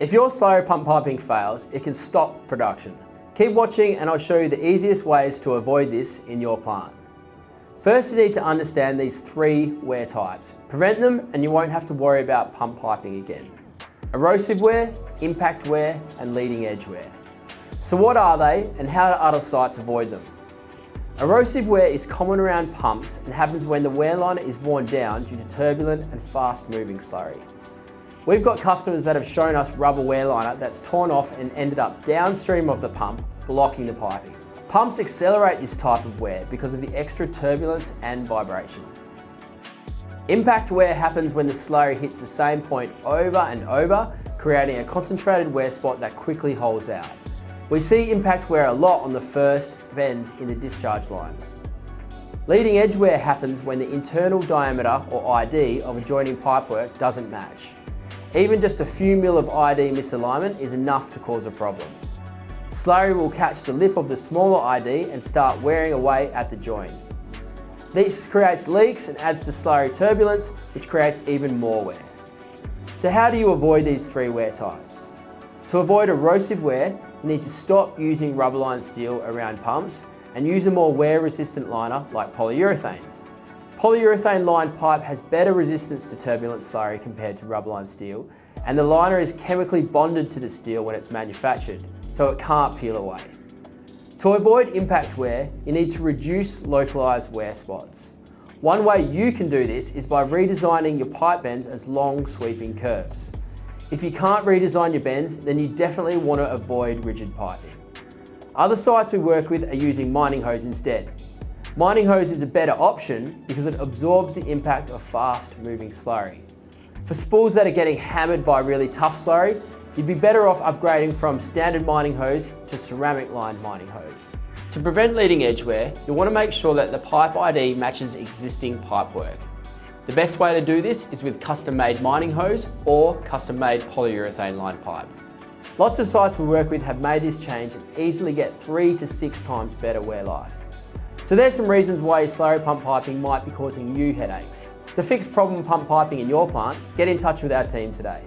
If your slurry pump piping fails, it can stop production. Keep watching and I'll show you the easiest ways to avoid this in your plant. First you need to understand these three wear types. Prevent them and you won't have to worry about pump piping again. Erosive wear, impact wear and leading edge wear. So what are they and how do other sites avoid them? Erosive wear is common around pumps and happens when the wear liner is worn down due to turbulent and fast moving slurry. We've got customers that have shown us rubber wear liner that's torn off and ended up downstream of the pump, blocking the piping. Pumps accelerate this type of wear because of the extra turbulence and vibration. Impact wear happens when the slurry hits the same point over and over, creating a concentrated wear spot that quickly holds out. We see impact wear a lot on the first bends in the discharge line. Leading edge wear happens when the internal diameter or ID of adjoining pipework doesn't match. Even just a few mil of ID misalignment is enough to cause a problem. Slurry will catch the lip of the smaller ID and start wearing away at the joint. This creates leaks and adds to slurry turbulence, which creates even more wear. So how do you avoid these three wear types? To avoid erosive wear, you need to stop using rubber lined steel around pumps and use a more wear resistant liner like polyurethane. Polyurethane lined pipe has better resistance to turbulent slurry compared to rubber lined steel and the liner is chemically bonded to the steel when it's manufactured, so it can't peel away. To avoid impact wear, you need to reduce localised wear spots. One way you can do this is by redesigning your pipe bends as long sweeping curves. If you can't redesign your bends, then you definitely want to avoid rigid piping. Other sites we work with are using mining hose instead. Mining hose is a better option because it absorbs the impact of fast moving slurry. For spools that are getting hammered by really tough slurry, you'd be better off upgrading from standard mining hose to ceramic lined mining hose. To prevent leading edge wear, you'll want to make sure that the pipe ID matches existing pipe work. The best way to do this is with custom made mining hose or custom made polyurethane lined pipe. Lots of sites we work with have made this change and easily get three to six times better wear life. So there's some reasons why your slurry pump piping might be causing you headaches. To fix problem pump piping in your plant, get in touch with our team today.